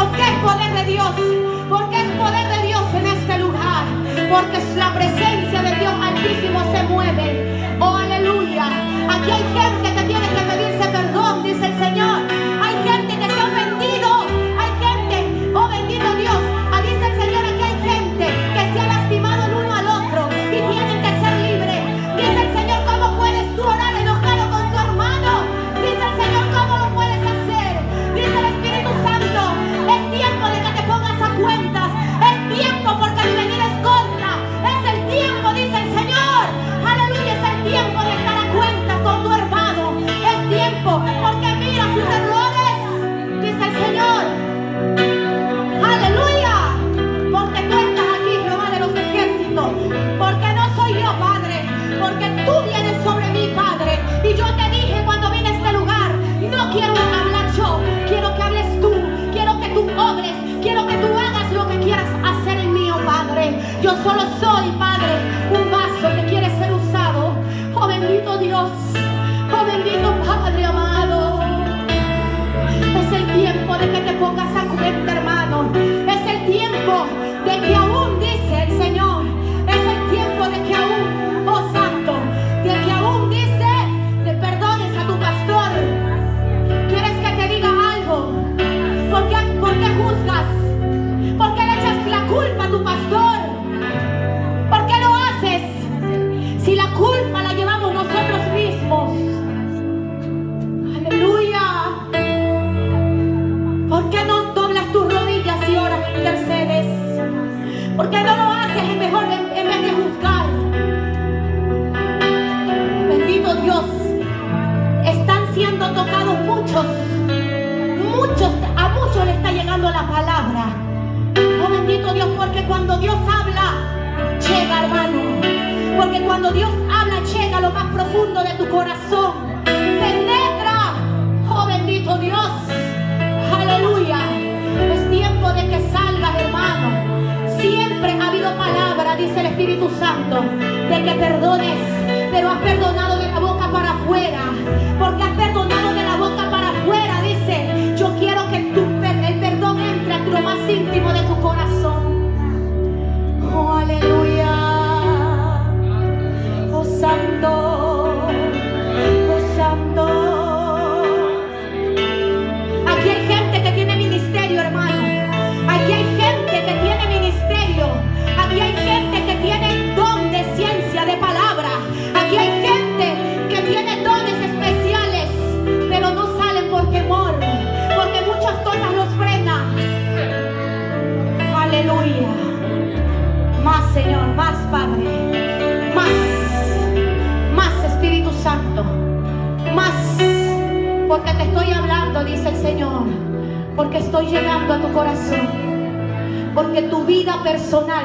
Porque es poder de Dios. Porque es poder de Dios en este lugar. Porque la presencia ¿Por qué no lo haces en mejor en, vez de juzgar? Bendito Dios. Están siendo tocados muchos. Muchos, a muchos le está llegando la palabra. Oh bendito Dios, porque cuando Dios habla, llega hermano. Porque cuando Dios habla, llega lo más profundo de tu corazón. Penetra. Oh bendito Dios. Aleluya. Es tiempo de que De que perdones, pero has perdonado de la boca para afuera. Porque has perdonado de la boca para afuera, dice. Yo quiero que tu, el perdón entre a lo más íntimo de tu corazón. Oh, aleluya. Oh, santo. Hablando, dice el Señor. Porque estoy llegando a tu corazón. Porque tu vida personal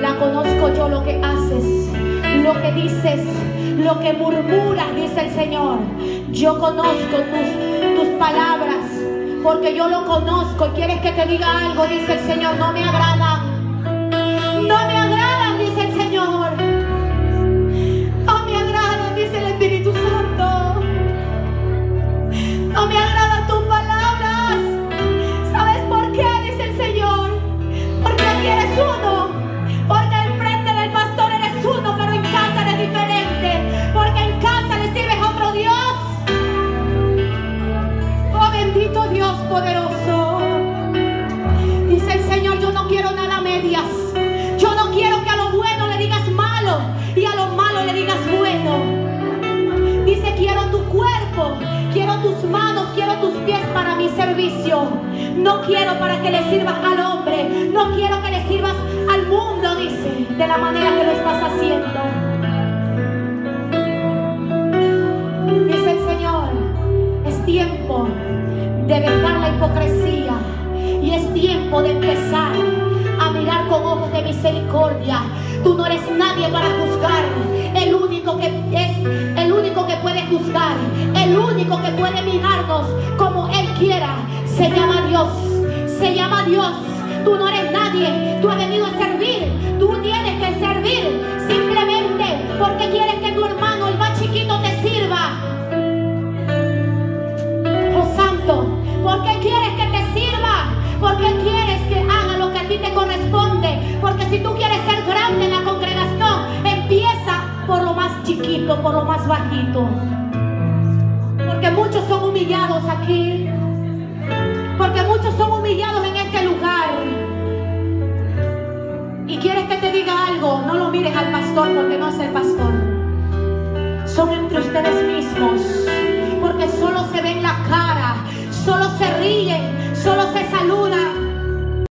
la conozco yo lo que haces, lo que dices, lo que murmuras, dice el Señor. Yo conozco tus, tus palabras. Porque yo lo conozco y quieres que te diga algo, dice el Señor. No me agradan. No me agradan, quiero tus manos, quiero tus pies para mi servicio. No quiero para que le sirvas al hombre, no quiero que le sirvas al mundo, dice, de la manera que lo estás haciendo. Dice el Señor, es tiempo de dejar la hipocresía y es tiempo de empezar a mirar con ojos de misericordia. Tú no eres nadie para juzgar. puede juzgar, el único que puede mirarnos como Él quiera, se llama Dios. Se llama Dios. Tú no eres nadie, tú has venido a servir, tú tienes que servir simplemente porque quieres que tu hermano, el más chiquito, te sirva. Oh Santo, porque quieres que te sirva, porque quieres que haga lo que a ti te corresponde, porque si tú quieres más bajito. Porque muchos son humillados aquí. Porque muchos son humillados en este lugar. Y quieres que te diga algo, no lo mires al pastor porque no es el pastor. Son entre ustedes mismos. Porque solo se ven la cara, solo se ríen, solo se saludan,